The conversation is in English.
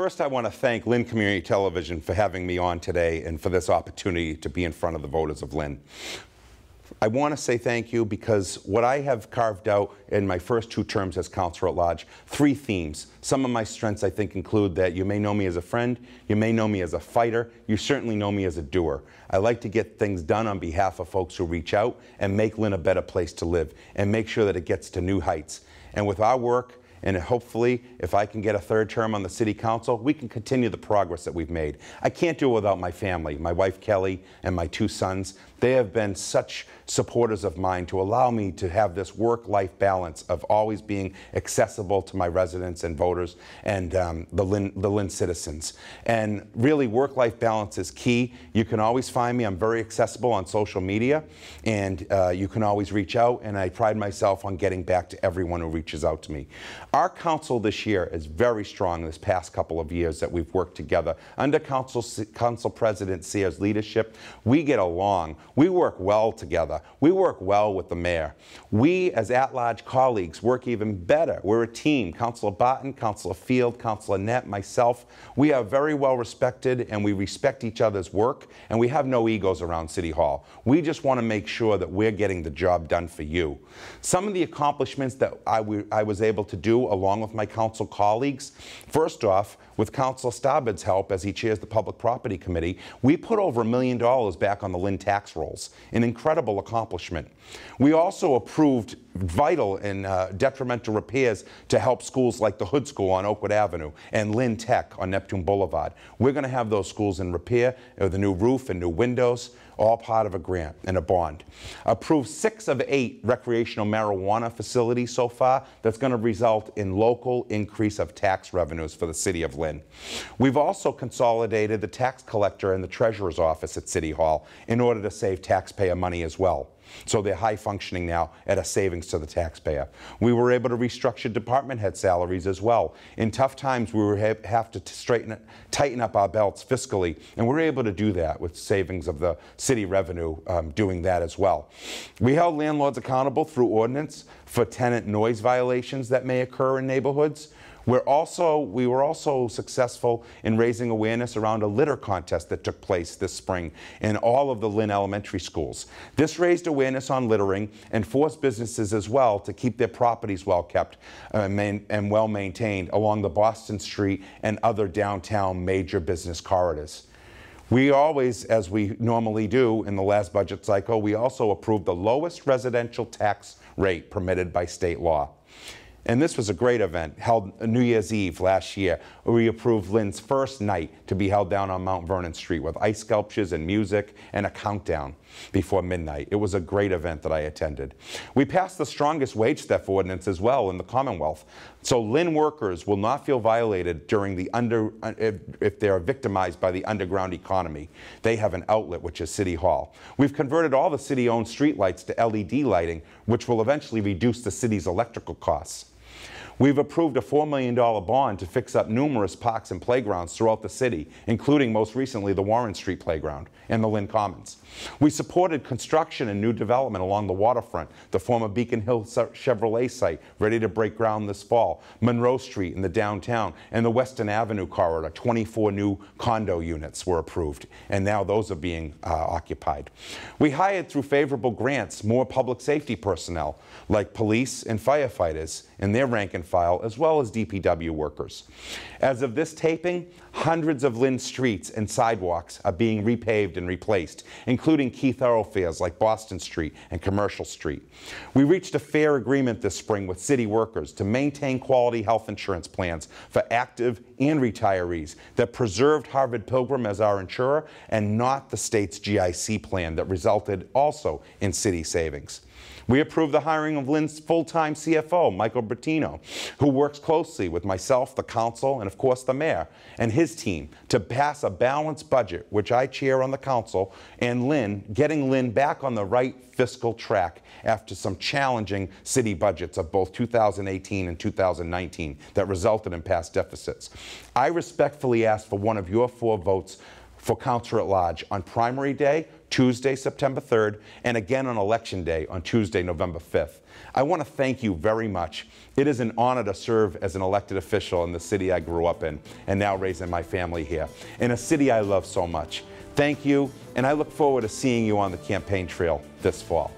First, I want to thank Lynn Community Television for having me on today and for this opportunity to be in front of the voters of Lynn. I want to say thank you because what I have carved out in my first two terms as councilor at large, three themes. Some of my strengths I think include that you may know me as a friend, you may know me as a fighter, you certainly know me as a doer. I like to get things done on behalf of folks who reach out and make Lynn a better place to live and make sure that it gets to new heights. And with our work, and hopefully, if I can get a third term on the City Council, we can continue the progress that we've made. I can't do it without my family, my wife Kelly and my two sons. They have been such supporters of mine to allow me to have this work-life balance of always being accessible to my residents and voters and um, the, Lynn, the Lynn citizens. And really, work-life balance is key. You can always find me. I'm very accessible on social media, and uh, you can always reach out, and I pride myself on getting back to everyone who reaches out to me. Our council this year is very strong this past couple of years that we've worked together. Under Council, council President Cyr's leadership, we get along. We work well together. We work well with the mayor. We, as at-large colleagues, work even better. We're a team. Councilor Barton, Councilor Field, Councilor Net, myself. We are very well respected and we respect each other's work and we have no egos around City Hall. We just want to make sure that we're getting the job done for you. Some of the accomplishments that I, I was able to do along with my council colleagues, first off, with Council Starbird's help as he chairs the Public Property Committee, we put over a million dollars back on the Lynn tax rolls, an incredible accomplishment. We also approved vital and uh, detrimental repairs to help schools like the Hood School on Oakwood Avenue and Lynn Tech on Neptune Boulevard. We're going to have those schools in repair with a new roof and new windows all part of a grant and a bond. Approved six of eight recreational marijuana facilities so far. That's going to result in local increase of tax revenues for the city of Lynn. We've also consolidated the tax collector and the treasurer's office at City Hall in order to save taxpayer money as well. So they're high functioning now at a savings to the taxpayer. We were able to restructure department head salaries as well. In tough times, we were have to straighten it, tighten up our belts fiscally, and we are able to do that with savings of the city revenue um, doing that as well. We held landlords accountable through ordinance for tenant noise violations that may occur in neighborhoods. We're also, we were also successful in raising awareness around a litter contest that took place this spring in all of the Lynn elementary schools. This raised awareness on littering and forced businesses as well to keep their properties well kept uh, and well maintained along the Boston Street and other downtown major business corridors. We always, as we normally do in the last budget cycle, we also approved the lowest residential tax rate permitted by state law. And this was a great event, held New Year's Eve last year, we approved Lynn's first night to be held down on Mount Vernon Street with ice sculptures and music and a countdown before midnight. It was a great event that I attended. We passed the strongest wage theft ordinance as well in the Commonwealth. So Lynn workers will not feel violated during the under, uh, if, if they are victimized by the underground economy. They have an outlet, which is City Hall. We've converted all the city-owned streetlights to LED lighting, which will eventually reduce the city's electrical costs. We've approved a $4 million bond to fix up numerous parks and playgrounds throughout the city, including most recently the Warren Street Playground and the Lynn Commons. We supported construction and new development along the waterfront, the former Beacon Hill Chevrolet site, ready to break ground this fall, Monroe Street in the downtown, and the Weston Avenue corridor. 24 new condo units were approved, and now those are being uh, occupied. We hired through favorable grants more public safety personnel, like police and firefighters, in their rank and file, as well as DPW workers. As of this taping, hundreds of Lynn streets and sidewalks are being repaved and replaced, including key thoroughfares like Boston Street and Commercial Street. We reached a fair agreement this spring with city workers to maintain quality health insurance plans for active and retirees that preserved Harvard Pilgrim as our insurer and not the state's GIC plan that resulted also in city savings. We approved the hiring of Lynn's full-time CFO, Michael Bertino, who works closely with myself, the council, and of course the mayor and his team to pass a balanced budget, which I chair on the council, and Lynn, getting Lynn back on the right fiscal track after some challenging city budgets of both 2018 and 2019 that resulted in past deficits. I respectfully ask for one of your four votes for Councilor at Large on primary day Tuesday, September 3rd, and again on Election Day on Tuesday, November 5th. I want to thank you very much. It is an honor to serve as an elected official in the city I grew up in and now raising my family here, in a city I love so much. Thank you, and I look forward to seeing you on the campaign trail this fall.